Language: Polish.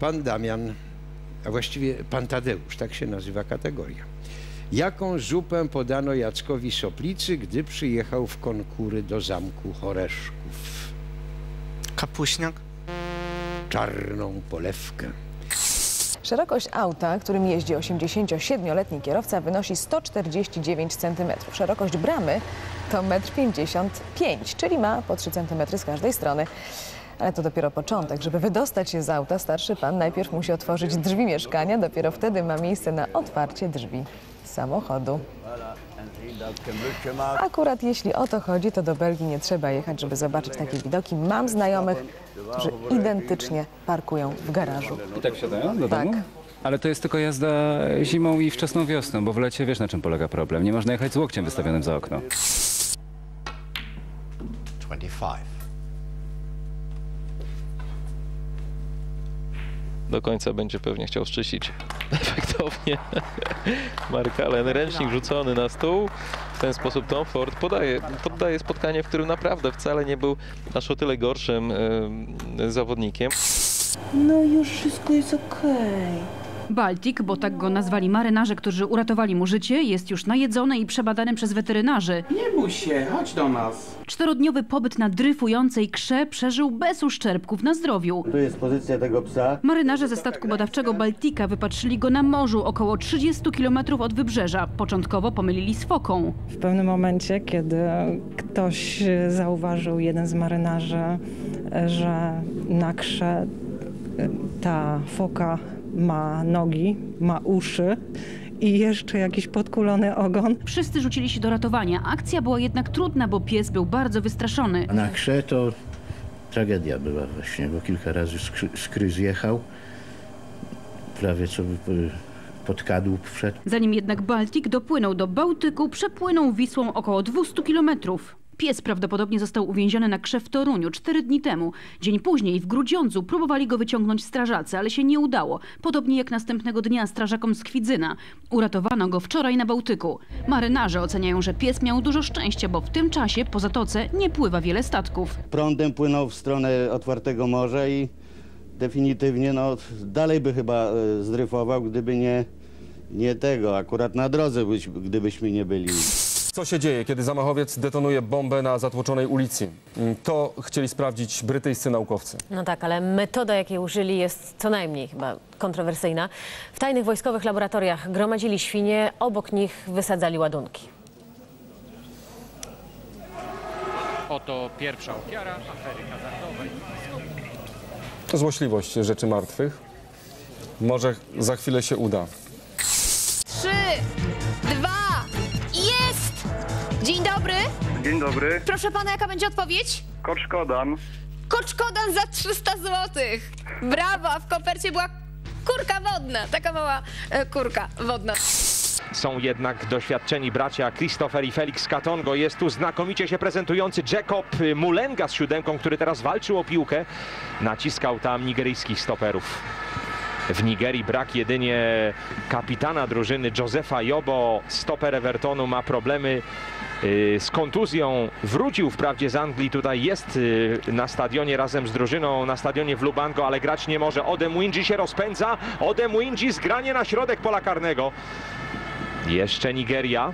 Pan Damian, a właściwie pan Tadeusz, tak się nazywa kategoria. Jaką zupę podano Jackowi Soplicy, gdy przyjechał w konkury do zamku Choreszków? Kapuśniak? Czarną polewkę. Szerokość auta, którym jeździ 87-letni kierowca, wynosi 149 cm. Szerokość bramy to 1,55 m, czyli ma po 3 cm z każdej strony. Ale to dopiero początek. Żeby wydostać się z auta, starszy pan najpierw musi otworzyć drzwi mieszkania, dopiero wtedy ma miejsce na otwarcie drzwi samochodu. Akurat jeśli o to chodzi, to do Belgii nie trzeba jechać, żeby zobaczyć takie widoki. Mam znajomych, którzy identycznie parkują w garażu. I tak wsiadają do Tak. domu? Ale to jest tylko jazda zimą i wczesną wiosną, bo w lecie wiesz na czym polega problem. Nie można jechać z łokciem wystawionym za okno. Do końca będzie pewnie chciał szczyścić efektownie Mark Allen. Ręcznik rzucony na stół. W ten sposób Tom Ford podaje, poddaje spotkanie, w którym naprawdę wcale nie był aż o tyle gorszym e, zawodnikiem. No już wszystko jest okej. Baltic, bo tak go nazwali marynarze, którzy uratowali mu życie, jest już najedzony i przebadany przez weterynarzy. Nie bój się, chodź do nas. Czterodniowy pobyt na dryfującej krze przeżył bez uszczerbków na zdrowiu. Tu jest pozycja tego psa. Marynarze ze statku badawczego Baltika wypatrzyli go na morzu około 30 km od wybrzeża. Początkowo pomylili z foką. W pewnym momencie, kiedy ktoś zauważył, jeden z marynarzy, że na krze ta foka ma nogi, ma uszy i jeszcze jakiś podkulony ogon, Wszyscy rzucili się do ratowania. Akcja była jednak trudna, bo pies był bardzo wystraszony. A na krze to tragedia była właśnie, bo kilka razy skry, skry zjechał. Prawie co by po- pod kadłub wszedł. Zanim jednak Baltik dopłynął do Bałtyku, przepłynął Wisłą około 200 kilometrów. Pies prawdopodobnie został uwięziony na krze w Toruniu cztery dni temu. Dzień później w Grudziądzu próbowali go wyciągnąć strażacy, ale się nie udało. Podobnie jak następnego dnia strażakom z Kwidzyna. Uratowano go wczoraj na Bałtyku. Marynarze oceniają, że pies miał dużo szczęścia, bo w tym czasie po zatoce nie pływa wiele statków. Prądem płynął w stronę otwartego morza i definitywnie no, dalej by chyba e, zdryfował, gdyby nie, nie tego. Akurat na drodze byś, gdybyśmy nie byli. Co się dzieje, kiedy zamachowiec detonuje bombę na zatłoczonej ulicy? Mm, To chcieli sprawdzić brytyjscy naukowcy. No tak, ale metoda, jakiej użyli, jest co najmniej chyba kontrowersyjna. W tajnych wojskowych laboratoriach gromadzili świnie, obok nich wysadzali ładunki. Oto pierwsza ofiara afery hazardowej. To złośliwość rzeczy martwych. Może za chwilę się uda. Dzień dobry. Proszę pana, jaka będzie odpowiedź? Kot Szkodan. Koczkodan za 300 zł. Brawo, a w kopercie była kurka wodna. Taka mała e, kurka wodna. Są jednak doświadczeni bracia Christopher i Felix Katongo. Jest tu znakomicie się prezentujący Jacob Mulenga z siódemką, który teraz walczył o piłkę. Naciskał tam nigeryjskich stoperów. W Nigerii brak jedynie kapitana drużyny Josefa Jobo. Stoper Evertonu ma problemy y, z kontuzją. Wrócił wprawdzie z Anglii, tutaj jest y, na stadionie razem z drużyną, na stadionie w Lubango, ale grać nie może. Odem Winji się rozpędza. Odem Winji zgranie na środek pola karnego. Jeszcze Nigeria.